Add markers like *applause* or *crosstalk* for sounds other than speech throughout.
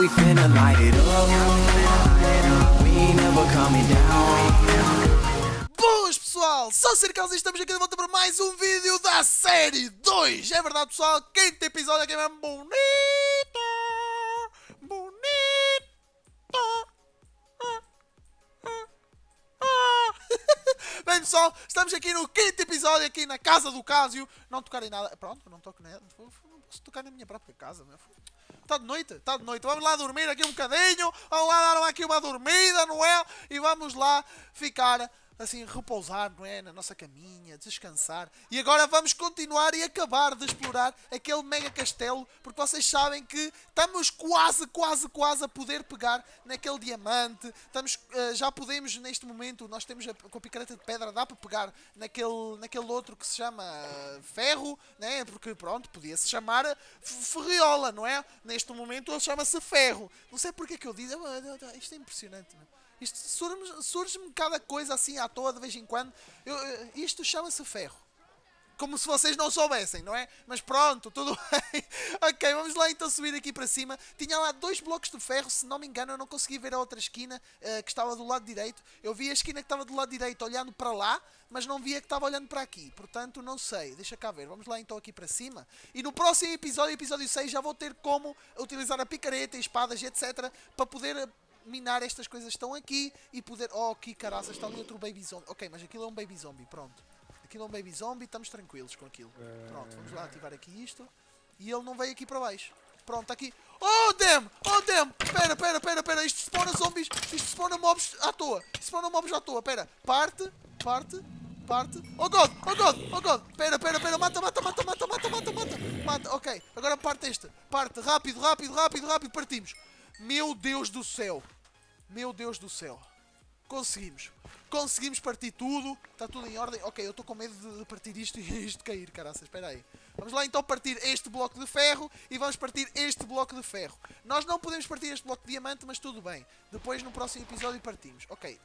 we finna light it up. We never coming down. Boas pessoal, sou o Circals e estamos aqui de volta para mais um vídeo da série 2 É verdade pessoal, quinto episódio aqui mesmo. Bonito! *laughs* Bem pessoal, estamos aqui no quinto episódio aqui na casa do Cásio. Não tocar em nada, pronto, não toco nada. Não posso tocar na minha própria casa meu. Está de noite, está de noite. Vamos lá dormir aqui um bocadinho. Vamos lá dar aqui uma dormida, não é? E vamos lá ficar assim, repousar, não é? Na nossa caminha, descansar. E agora vamos continuar e acabar de explorar aquele mega castelo, porque vocês sabem que estamos quase, quase, quase a poder pegar naquele diamante. Estamos, uh, já podemos, neste momento, nós temos a, com a picareta de pedra, dá para pegar naquele, naquele outro que se chama uh, ferro, né? Porque, pronto, podia-se chamar ferriola, não é? Neste momento ele chama-se ferro. Não sei porque é que eu digo, isto é impressionante, não? Isto surge-me surge cada coisa assim à toa de vez em quando. Eu, isto chama-se ferro. Como se vocês não soubessem, não é? Mas pronto, tudo *laughs* bem. ok, vamos lá então subir aqui para cima. Tinha lá dois blocos de ferro, se não me engano, eu não consegui ver a outra esquina uh, que estava do lado direito. Eu vi a esquina que estava do lado direito olhando para lá, mas não via que estava olhando para aqui. Portanto, não sei. Deixa cá ver. Vamos lá então aqui para cima. E no próximo episódio, episódio 6, já vou ter como utilizar a picareta, espadas etc. para poder minar estas coisas estão aqui e poder. Oh, que caraças, está ali outro baby zombie. Ok, mas aquilo é um baby zombie, pronto. Aquilo é um baby zombie, estamos tranquilos com aquilo. Pronto, vamos lá ativar aqui isto. E ele não veio aqui para baixo. Pronto, está aqui. Oh, damn! Oh, damn! Pera, pera, pera, pera. Isto spawna zombies. Isto spawna mobs à toa. Isto spawna mobs à toa. Pera. Parte, parte, parte. Oh, God! Oh, God! Oh, God! Pera, pera, pera. Mata, mata, mata, mata, mata, mata, mata. Mata. Ok. Agora parte este. Parte. Rápido, rápido, rápido, rápido. Partimos. Meu Deus do céu. Meu Deus do céu. Conseguimos. Conseguimos partir tudo. Está tudo em ordem. Ok, eu estou com medo de partir isto e *laughs* isto cair, caraças. Espera aí. Vamos lá então partir este bloco de ferro e vamos partir este bloco de ferro. Nós não podemos partir este bloco de diamante, mas tudo bem. Depois no próximo episódio partimos. Ok.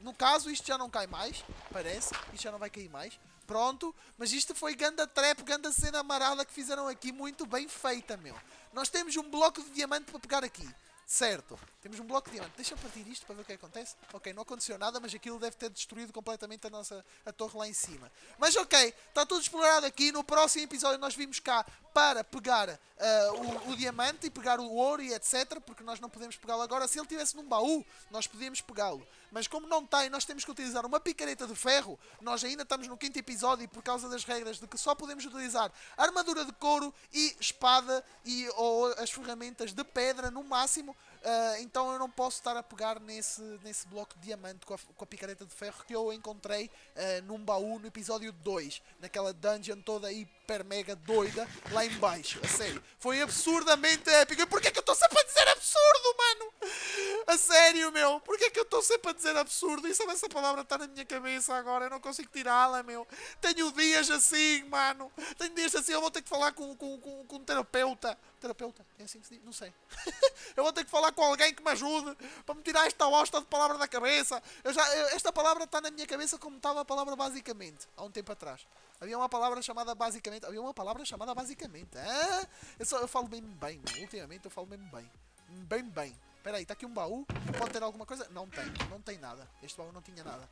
No caso, isto já não cai mais. Parece. Isto já não vai cair mais. Pronto. Mas isto foi ganda trap, ganda cena amarada que fizeram aqui. Muito bem feita, meu. Nós temos um bloco de diamante para pegar aqui. Certo. Temos um bloco de diamante. Deixa eu partir isto para ver o que acontece. Ok, não aconteceu nada, mas aquilo deve ter destruído completamente a nossa a torre lá em cima. Mas ok, está tudo explorado aqui. No próximo episódio nós vimos cá para pegar uh, o, o, diamante e pegar o ouro e etc. Porque nós não podemos pegá-lo agora. Se ele estivesse num baú, nós podíamos pegá-lo. Mas como não tem, nós temos que utilizar uma picareta de ferro. Nós ainda estamos no quinto episódio e por causa das regras de que só podemos utilizar armadura de couro e espada e ou as ferramentas de pedra no máximo. Uh, então eu não posso estar a pegar nesse, nesse bloco de diamante com a, com a picareta de ferro que eu encontrei uh, num baú no episódio 2, naquela dungeon toda hiper mega doida lá embaixo. A sério, foi absurdamente épico. E porquê que eu estou sempre a dizer absurdo, mano? A sério, meu, porquê que eu estou sempre a dizer absurdo? E sabe essa palavra está na minha cabeça agora, eu não consigo tirá-la, meu. Tenho dias assim, mano. Tenho dias assim, eu vou ter que falar com, com, com, com um terapeuta. Terapeuta? É assim que se diz? Não sei. *laughs* eu vou ter que falar com alguém que me ajude para me tirar esta bosta de palavra da cabeça. Eu já, eu, esta palavra está na minha cabeça como estava a palavra basicamente, há um tempo atrás. Havia uma palavra chamada basicamente. Havia uma palavra chamada basicamente. Ah, eu, só, eu falo mesmo bem, ultimamente eu falo mesmo bem. Bem, bem. Espera aí, está aqui um baú. Pode ter alguma coisa? Não tem, não tem nada. Este baú não tinha nada.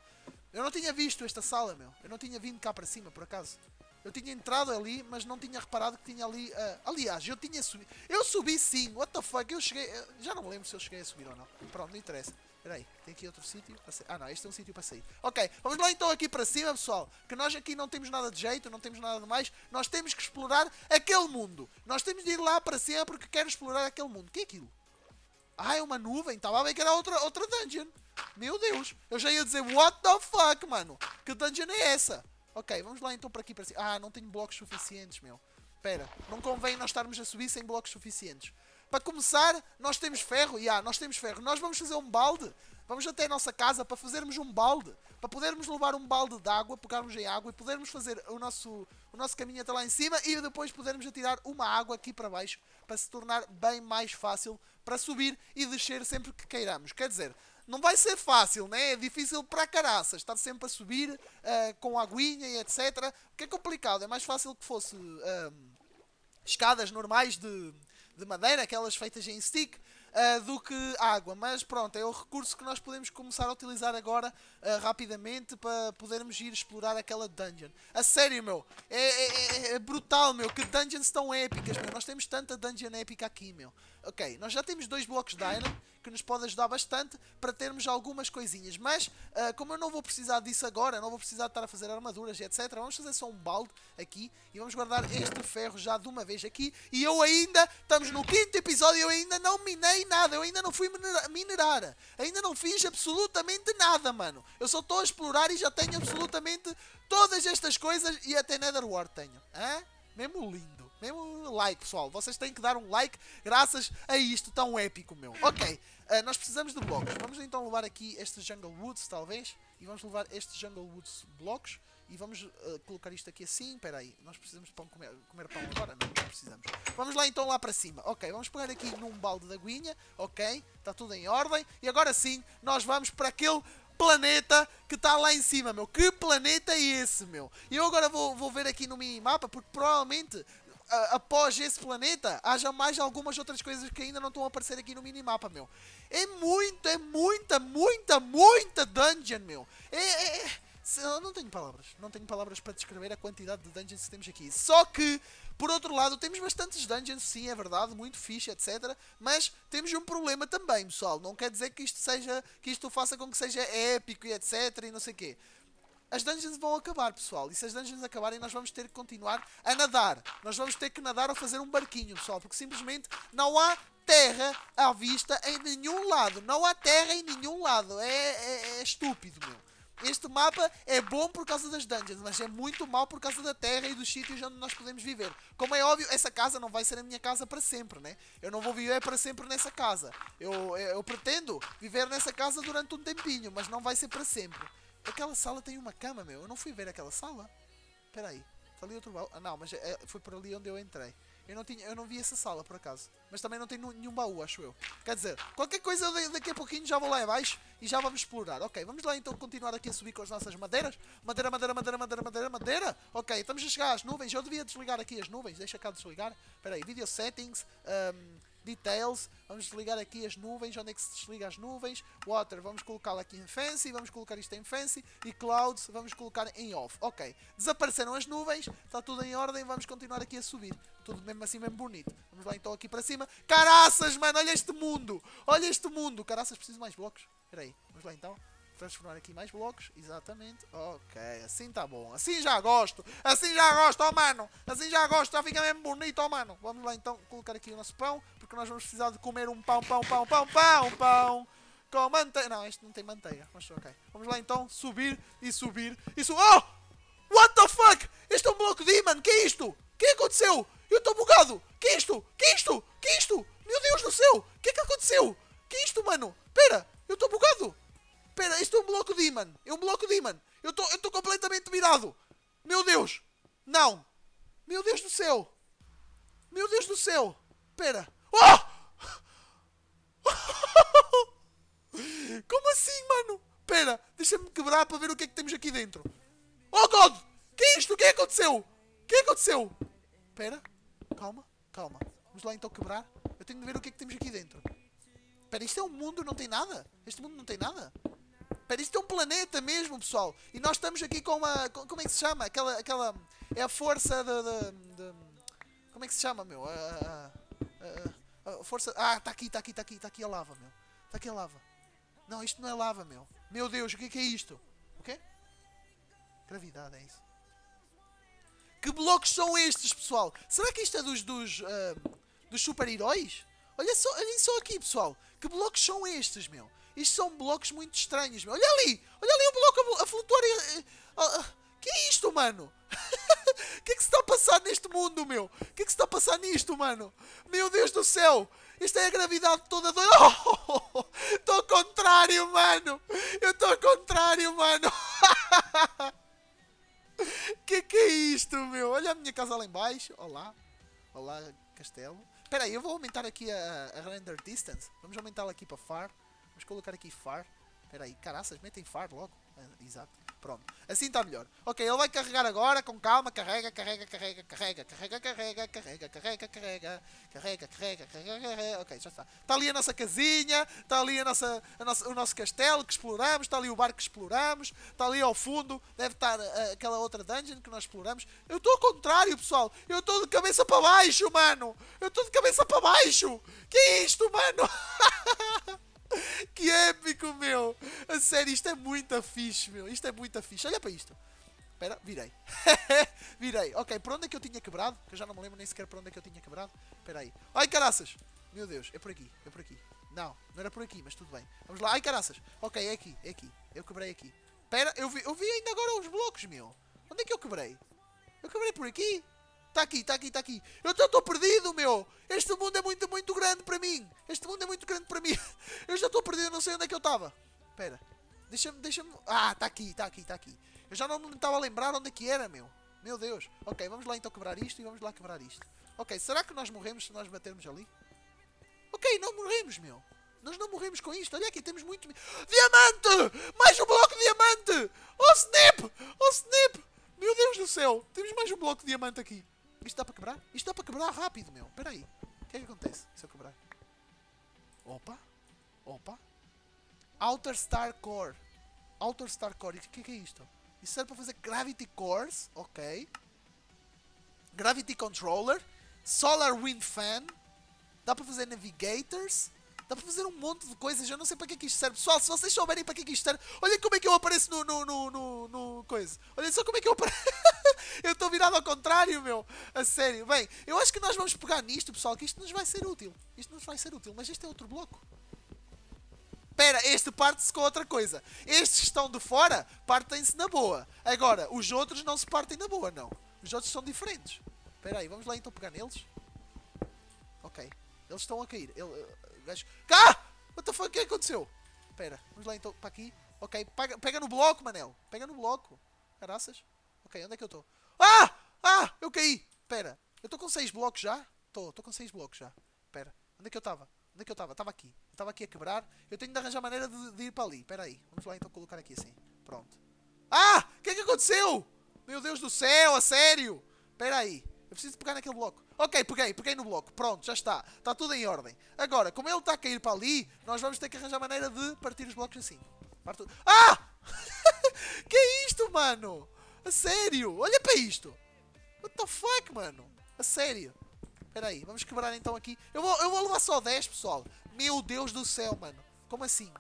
Eu não tinha visto esta sala, meu. Eu não tinha vindo cá para cima, por acaso. Eu tinha entrado ali, mas não tinha reparado que tinha ali. Uh... aliás, eu tinha subido. Eu subi sim, what the fuck? Eu cheguei. Já não me lembro se eu cheguei a subir ou não. Pronto, não interessa. Espera aí, tem aqui outro sítio. Ah não, este é um sítio para sair. Ok, vamos lá então aqui para cima, pessoal. Que nós aqui não temos nada de jeito, não temos nada de mais. Nós temos que explorar aquele mundo. Nós temos de ir lá para cima porque quero explorar aquele mundo. O que é aquilo? Ah, é uma nuvem. Estava a ver que era outra, outra dungeon. Meu Deus. Eu já ia dizer, what the fuck, mano? Que dungeon é essa? Ok, vamos lá então para aqui para cima. Ah, não tenho blocos suficientes, meu. Espera, não convém nós estarmos a subir sem blocos suficientes. Para começar, nós temos ferro. Yeah, nós temos ferro. Nós vamos fazer um balde. Vamos até a nossa casa para fazermos um balde. Para podermos levar um balde de água, pegarmos em água e podermos fazer o nosso, o nosso caminho até lá em cima e depois podermos atirar uma água aqui para baixo para se tornar bem mais fácil para subir e descer sempre que queiramos. Quer dizer, não vai ser fácil, né? É difícil para caraças estar sempre a subir uh, com aguinha e etc. Que é complicado, é mais fácil que fosse uh, escadas normais de, de madeira, aquelas feitas em stick. Ah, do que água. Mas pronto, é o recurso que nós podemos começar a utilizar agora ah, rapidamente para podermos ir explorar aquela dungeon. A sério, meu, é, é- é- é brutal, meu, que dungeons tão épicas, meu. Nós temos tanta dungeon épica aqui, meu. Ok, nós já temos dois blocos de iron que nos pode ajudar bastante para termos algumas coisinhas. Mas, ah, como eu não vou precisar disso agora, não vou precisar de estar a fazer armaduras e etc. Vamos fazer só um balde aqui e vamos guardar este ferro já de uma vez aqui. E eu ainda, estamos no quinto episódio, eu ainda não minei nada, eu ainda não fui minera- minerar. Ainda não fiz absolutamente nada, mano. Eu só estou a explorar e já tenho absolutamente todas estas coisas e até Netherward tenho. Hã? Mesmo lindo. Mesmo like, pessoal. Vocês têm que dar um like graças a isto tão épico, meu. Ok. ah, nós precisamos de blocos. Vamos então levar aqui estes Jungle Woods, talvez. E vamos levar estes Jungle Woods blocos. E vamos ah, colocar isto aqui assim. Espera aí. Nós precisamos de pão comer, comer pão agora? Não, não precisamos. Vamos lá então lá para cima. Ok, vamos pegar aqui num balde de aguinha. Ok. Está tudo em ordem. E agora sim, nós vamos para aquele planeta que está lá em cima, meu. Que planeta é esse, meu? E eu agora vou, vou ver aqui no minimapa, porque provavelmente a- após esse planeta haja mais algumas outras coisas que ainda não estão a aparecer aqui no minimapa, meu. É muito, é muita, muita, muita dungeon, meu. É, é- é- Eu não tenho palavras. Não tenho palavras para descrever a quantidade de dungeons que temos aqui. Só que, por outro lado, temos bastantes dungeons, sim, é verdade, muito fixe, etc. Mas temos um problema também, pessoal. Não quer dizer que isto seja, que isto faça com que seja épico e etc. e não sei o quê. As dungeons vão acabar, pessoal. E se as dungeons acabarem, nós vamos ter que continuar a nadar. Nós vamos ter que nadar ou fazer um barquinho, pessoal. Porque simplesmente não há terra à vista em nenhum lado. Não há terra em nenhum lado. É, é- é estúpido, meu. Este mapa é bom por causa das dungeons, mas é muito mau por causa da terra e dos sítios onde nós podemos viver. Como é óbvio, essa casa não vai ser a minha casa para sempre, né? Eu não vou viver para sempre nessa casa. Eu, eu pretendo viver nessa casa durante um tempinho, mas não vai ser para sempre. Aquela sala tem uma cama, meu. Eu não fui ver aquela sala. Espera aí. Está ali outro baú. Ah, não, mas é- foi por ali onde eu entrei. Eu não, tinha, eu não vi essa sala, por acaso. Mas também não tem nenhum baú, acho eu. Quer dizer, qualquer coisa da- daqui a pouquinho já vou lá abaixo e já vamos explorar. Ok, vamos lá então continuar aqui a subir com as nossas madeiras. Madeira, madeira, madeira, madeira, madeira, madeira. Ok, estamos a chegar às nuvens. Eu devia desligar aqui as nuvens. Deixa cá desligar. Espera aí, video settings. um, Details, vamos desligar aqui as nuvens, onde é que se desliga as nuvens, Water, vamos colocá-la aqui em Fancy, vamos colocar isto em Fancy, e Clouds, vamos colocar em Off, ok, desapareceram as nuvens, está tudo em ordem, vamos continuar aqui a subir, tudo mesmo assim mesmo bonito, vamos lá então aqui para cima, caraças mano, olha este mundo, olha este mundo, caraças, preciso de mais blocos, espera aí, vamos lá então, transformar aqui mais blocos, exatamente, ok, assim tá bom, assim já gosto, assim já gosto, ó mano, assim já gosto, já fica mesmo bonito, ó mano, vamos lá então colocar aqui o nosso pão, porque nós vamos precisar de comer um pão, pão, pão, pão, pão, pão, com manteiga, não, este não tem manteiga, mas ok, vamos lá então subir e subir e subir, oh, what the fuck, este é um bloco de imã, que é isto, o que aconteceu, eu estou bugado, que é isto, que é isto, que é isto, meu Deus do céu, o que é que aconteceu, que é isto mano, pera, eu estou bugado, Espera, isto é um bloco de imã. É um bloco de imã. Eu estou completamente virado. Meu Deus. Não. Meu Deus do céu. Meu Deus do céu. Espera. Oh! *laughs* Como assim, mano? Espera, deixa-me quebrar para ver o que é que temos aqui dentro. Oh, God! Que é isto? O que é que aconteceu? O que é que aconteceu? Espera. Calma, calma. Vamos lá então quebrar. Eu tenho de ver o que é que temos aqui dentro. Espera, isto é um mundo, não tem nada? Este mundo não tem nada? Espera, isto é um planeta mesmo, pessoal. E nós estamos aqui com uma. com- como é que se chama? Aquela. aquela é a força de. de- de- como é que se chama, meu? A- a- a força. Ah, está aqui, está aqui, está aqui, está aqui a lava, meu. Está aqui a lava. Não, isto não é lava, meu. Meu Deus, o que é que é isto? O quê? Gravidade, é isso. Que blocos são estes, pessoal? Será que isto é dos, dos, ah, dos super-heróis? Olha só, olhem só aqui, pessoal. Que blocos são estes, meu? Isto são blocos muito estranhos, meu. Olha ali! Olha ali o bloco a a flutuar. e- ah, ah, que é isto, mano? *laughs* Que é que se está a passar neste mundo, meu? O que é que se está a passar nisto, mano? Meu Deus do céu! Isto é a gravidade toda doida. *laughs* Estou ao contrário, mano! Eu estou ao contrário, mano! *laughs* Que que é isto, meu? Olha a minha casa lá em baixo. Olá. Olá, castelo. Espera aí, eu vou aumentar aqui a, a render distance. Vamos aumentá-la aqui para far. Vamos colocar aqui far. Espera aí, caraças, metem far logo. Ah, exato. Pronto. Assim está melhor. Ok, ele vai carregar agora, com calma. Carrega, carrega, carrega, carrega, carrega, carrega, carrega, carrega, carrega, carrega, carrega, carrega. Ok, já está. Está ali a nossa casinha, está ali a nossa, a nossa, o nosso castelo que exploramos, está ali o barco que exploramos, está ali ao fundo, deve estar uh, aquela outra dungeon que nós exploramos. Eu estou ao contrário, pessoal. Eu estou de cabeça para baixo, mano. Eu estou de cabeça para baixo. Que é isto, mano? *laughs* que épico, meu! A sério, isto é muito fixe, meu. Isto é muito fixe. Olha para isto. Espera, virei. *laughs* virei. Ok, por onde é que eu tinha quebrado? Que eu já não me lembro nem sequer por onde é que eu tinha quebrado. Espera aí. Ai, caraças! Meu Deus, é por aqui, é por aqui. Não, não era por aqui, mas tudo bem. Vamos lá. Ai, caraças. Ok, é aqui, é aqui. Eu quebrei aqui. Espera, eu vi, eu vi ainda agora os blocos, meu. Onde é que eu quebrei? Eu quebrei por aqui. Está aqui, está aqui, está aqui. Eu estou perdido, meu. Este mundo é muito, muito grande para mim. Este mundo é muito grande para mim. *laughs* Eu já estou perdido, não sei onde é que eu estava. Espera. Deixa-me, deixa-me... Ah, está aqui, está aqui, está aqui. Eu já não me estava a lembrar onde é que era, meu. Meu Deus. Ok, vamos lá então quebrar isto e vamos lá quebrar isto. Ok, será que nós morremos se nós batermos ali? Ok, não morremos, meu. Nós não morremos com isto. Olha aqui, temos muito... Diamante! Mais um bloco de diamante! Oh, snap! Oh, snap! Meu Deus do céu! Temos mais um bloco de diamante aqui. Isto dá para quebrar? Isto dá para quebrar rápido, meu. Espera aí. O que é que acontece se eu quebrar? Opa. Opa. Outer Star Core. Outer Star Core. O que, que é isto? Isso serve para fazer Gravity Cores. Ok. Gravity Controller. Solar Wind Fan. Dá para fazer Navigators. Dá para fazer um monte de coisas. Eu não sei para que que isto serve. Pessoal, se vocês souberem para que que isto serve, olhem como é que eu apareço no, no, no, no, no coisa. Olhem só como é que eu apareço. *laughs* eu estou virado ao contrário, meu. A sério. Bem, eu acho que nós vamos pegar nisto, pessoal, que isto nos vai ser útil. Isto nos vai ser útil. Mas este é outro bloco. Espera, este parte-se com outra coisa. Estes que estão de fora partem-se na boa. Agora, os outros não se partem na boa, não. Os outros são diferentes. Espera aí, vamos lá então pegar neles. Ok. Eles estão a cair. Ele, gajo. Cá! What the fuck? O que aconteceu? Espera, vamos lá então para aqui. Ok, pega, pega no bloco, Manel. Pega no bloco. Caraças. Ok, onde é que eu estou? Ah! Ah! Eu caí! Espera, eu estou com 6 blocos já? Estou, estou com 6 blocos já. Espera, onde é que eu estava? Onde é que eu estava? Estava aqui. Estava aqui a quebrar. Eu tenho de arranjar maneira de, de ir para ali. Espera aí. Vamos lá então colocar aqui assim. Pronto. Ah! O que é que aconteceu? Meu Deus do céu, a sério! Espera aí. Eu preciso pegar naquele bloco. Ok, peguei, peguei no bloco. Pronto, já está. Está tudo em ordem. Agora, como ele está a cair para ali, nós vamos ter que arranjar maneira de partir os blocos assim. Parto... Ah! *laughs* que é isto, mano? A sério? Olha para isto. What the fuck, mano? A sério. Espera aí, vamos quebrar então aqui. Eu vou, eu vou levar só 10, pessoal. Meu Deus do céu, mano. Como assim?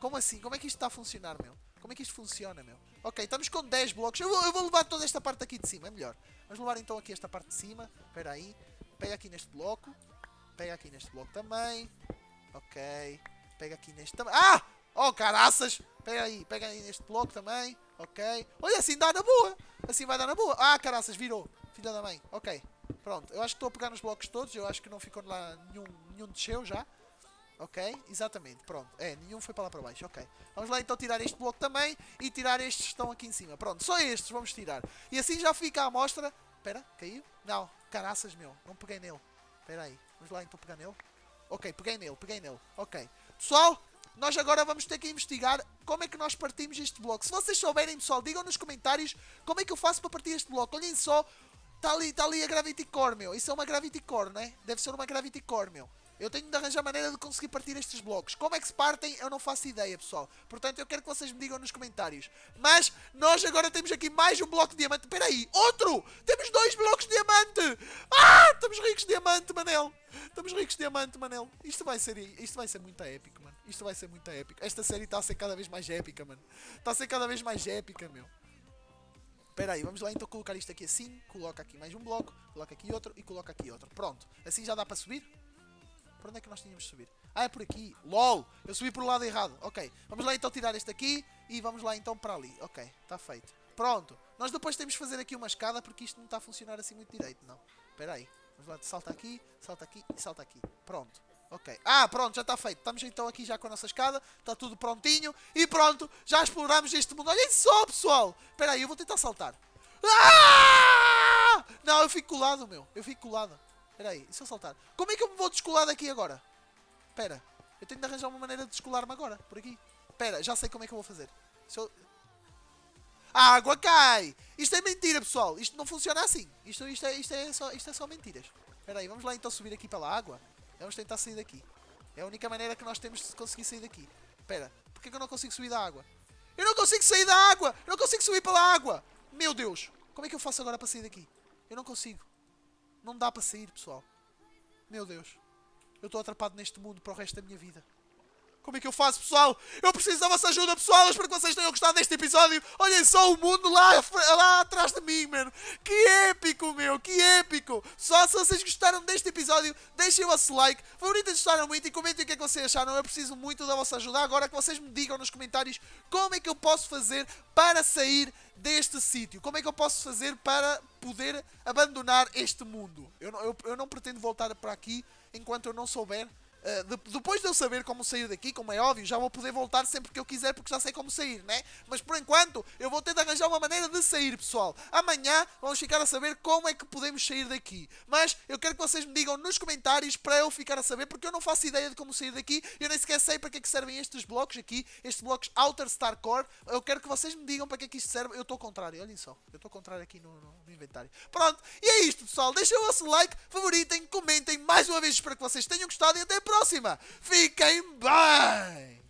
Como assim? Como é que isto está a funcionar, meu? Como é que isto funciona, meu? Ok, estamos com 10 blocos. Eu vou, eu vou levar toda esta parte aqui de cima, é melhor. Vamos levar então aqui esta parte de cima. Espera aí. Pega aqui neste bloco. Pega aqui neste bloco também. Ok. Pega aqui neste também. Ah! Oh, caraças! Pega aí, pega aí neste bloco também. Ok. Olha, assim dá na boa. Assim vai dar na boa. Ah, caraças, virou. Filha da mãe. Ok. Pronto. Eu acho que estou a pegar nos blocos todos. Eu acho que não ficou lá nenhum, nenhum desceu já. Ok? Exatamente. Pronto. É, nenhum foi para lá para baixo. Ok. Vamos lá então tirar este bloco também e tirar estes que estão aqui em cima. Pronto. Só estes vamos tirar. E assim já fica a amostra. Espera, caiu? Não. Caraças, meu. Não peguei nele. Espera aí. Vamos lá então pegar nele. Ok, peguei nele, peguei nele. Ok. Pessoal, nós agora vamos ter que investigar como é que nós partimos este bloco. Se vocês souberem, pessoal, digam nos comentários como é que eu faço para partir este bloco. Olhem só, está ali, tá ali a Gravity Core, meu. Isso é uma Gravity Core, né? Deve ser uma Gravity Core, meu. Eu tenho de arranjar maneira de conseguir partir estes blocos. Como é que se partem, eu não faço ideia, pessoal. Portanto, eu quero que vocês me digam nos comentários. Mas, nós agora temos aqui mais um bloco de diamante. Espera aí, outro! Temos dois blocos de diamante! Ah, estamos ricos de diamante, Manel. Estamos ricos de diamante, Manel. Isto vai ser, isto vai ser muito épico, mano. Isto vai ser muito épico. Esta série está a ser cada vez mais épica, mano. Está a ser cada vez mais épica, meu. Espera aí, vamos lá então colocar isto aqui assim. Coloca aqui mais um bloco, coloca aqui outro e coloca aqui outro. Pronto. Assim já dá para subir? Por onde é que nós tínhamos de subir? Ah, é por aqui. LOL! Eu subi por o lado errado. Ok. Vamos lá então tirar este aqui e vamos lá então para ali. Ok. Está feito. Pronto. Nós depois temos de fazer aqui uma escada porque isto não está a funcionar assim muito direito, não. Espera aí. Vamos lá. Salta aqui, salta aqui e salta aqui. Pronto. Ok. Ah, pronto, já está feito. Estamos então aqui já com a nossa escada. Está tudo prontinho. E pronto, já exploramos este mundo. Olhem só, pessoal. Espera aí, eu vou tentar saltar. Ah! Não, eu fico colado, meu. Eu fico colado. Espera aí, se eu saltar? Como é que eu me vou descolar daqui agora? Espera, eu tenho de arranjar uma maneira de descolar-me agora, por aqui. Espera, já sei como é que eu vou fazer. Se eu... a água cai. Isto é mentira, pessoal. Isto não funciona assim. Isto, isto, é, isto, é, só, isto é só mentiras. Espera aí, vamos lá então subir aqui pela água. Vamos tentar sair daqui. É a única maneira que nós temos de conseguir sair daqui. Espera, porquê que eu não consigo subir da água? Eu não consigo sair da água! Eu não consigo subir pela água! Meu Deus! Como é que eu faço agora para sair daqui? Eu não consigo. Não dá para sair, pessoal. Meu Deus. Eu estou atrapado neste mundo para o resto da minha vida. Como é que eu faço, pessoal? Eu preciso da vossa ajuda, pessoal. Eu espero que vocês tenham gostado deste episódio. Olhem só o mundo lá, lá atrás de mim, mano. Que épico, meu. Que épico. Só se vocês gostaram deste episódio, deixem o vosso like. Favoritas gostaram muito e comentem o que é que vocês acharam. Eu preciso muito da vossa ajuda. Agora que vocês me digam nos comentários como é que eu posso fazer para sair deste sítio. Como é que eu posso fazer para poder abandonar este mundo? Eu não, eu, eu não pretendo voltar para aqui enquanto eu não souber Uh, de, depois de eu saber como sair daqui, como é óbvio, já vou poder voltar sempre que eu quiser porque já sei como sair, né? Mas por enquanto eu vou de arranjar uma maneira de sair, pessoal. Amanhã vamos ficar a saber como é que podemos sair daqui. Mas eu quero que vocês me digam nos comentários para eu ficar a saber porque eu não faço ideia de como sair daqui. Eu nem sequer sei para que é que servem estes blocos aqui, estes blocos Outer Star Core. Eu quero que vocês me digam para que é que isto serve. Eu estou contrário, olhem só. Eu estou contrário aqui no, no, no inventário. Pronto, e é isto, pessoal. Deixem o vosso like, favoritem, comentem. Mais uma vez espero que vocês tenham gostado e até a próxima. Fiquem bem!